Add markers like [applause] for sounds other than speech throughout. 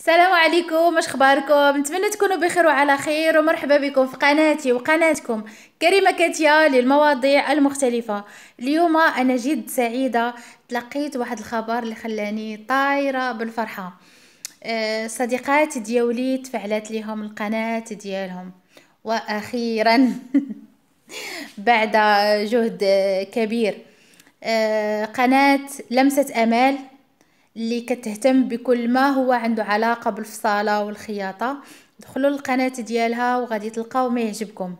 السلام عليكم اش أخباركم؟ نتمنى تكونوا بخير وعلى خير ومرحبا بكم في قناتي وقناتكم كريمة كاتيا للمواضيع المختلفة. اليوم أنا جد سعيدة تلقيت واحد الخبر اللي خلاني طايرة بالفرحة. أه صديقات ديولي تفعلت لهم القناة ديالهم. وأخيرا [laughs] بعد جهد كبير. أه قناة لمسة أمال. اللي كتهتم بكل ما هو عنده علاقة بالفصالة والخياطة. دخلوا القناة ديالها وغادي تلقاو ما يعجبكم.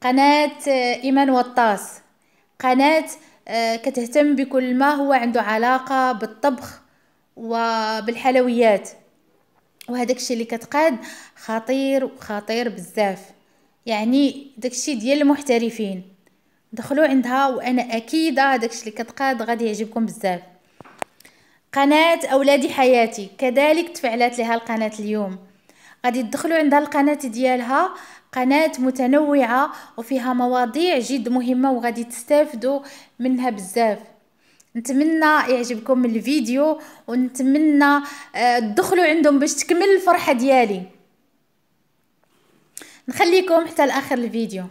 قناة إيمان وطاس قناة آه، كتهتم بكل ما هو عنده علاقة بالطبخ وبالحلويات. وهذاك الشيء اللي كتقاد خطير وخطير بزاف. يعني داكشي ديال المحترفين. دخلوا عندها وأنا أكيدة داكشي اللي كتقاد غادي يعجبكم بزاف. قناة أولادي حياتي. كذلك تفعلت لها القناة اليوم. غادي تدخلوا عندها القناة ديالها قناة متنوعة وفيها مواضيع جد مهمة وغادي تستافدوا منها بزاف. نتمنى يعجبكم الفيديو ونتمنى آه، تدخلوا عندهم باش تكمل الفرحة ديالي. نخليكم حتى لآخر الفيديو.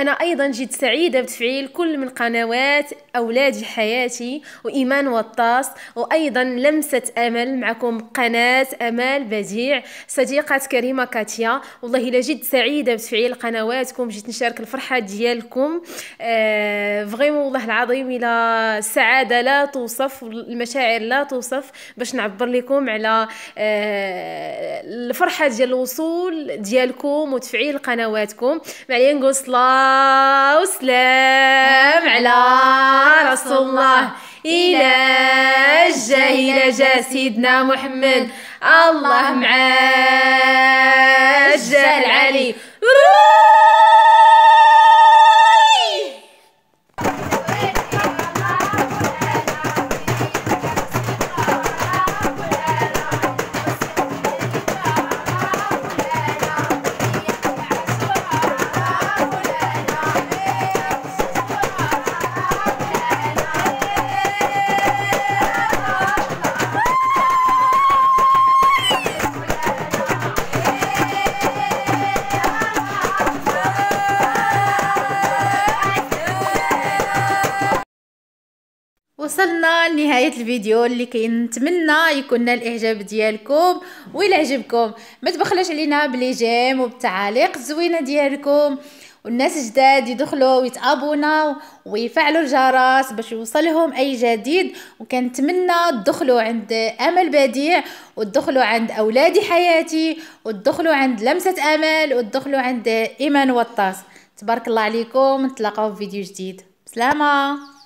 وأنا أيضا جد سعيدة بتفعيل كل من قنوات أولادي حياتي وإيمان وطاس وأيضا لمسة أمل معكم قناة أمال بديع. صديقة كريمة كاتيا والله إلا جد سعيدة بتفعيل قنواتكم جيت نشارك الفرحة ديالكم. آه فريمون والله العظيم إلى السعادة لا توصف المشاعر لا توصف باش نعبر لكم على آه الفرحة ديال الوصول ديالكم وتفعيل قنواتكم. معليا نقول صلاة. وسلام على رسول الله. إلى جا إلى سيدنا محمد. الله معاه جا العلي وصلنا لنهاية الفيديو. اللي كنتمنى يكون الإعجاب ديالكم وإلا عجبكم ما تبخلوش علينا بلي جيم وبالتعاليق الزوينه ديالكم. والناس جداد يدخلوا ويتابونا ويفعلوا الجرس باش يوصلهم أي جديد. وكنتمنى تدخلوا عند آمل بديع وتدخلوا عند اولادي حياتي وتدخلوا عند لمسة آمل وتدخلوا عند إيمان وطاس تبارك الله عليكم نتلاقاو في فيديو جديد. سلامة!